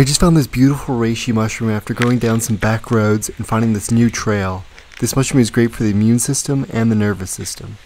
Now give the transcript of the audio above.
I just found this beautiful reishi mushroom after going down some back roads and finding this new trail. This mushroom is great for the immune system and the nervous system.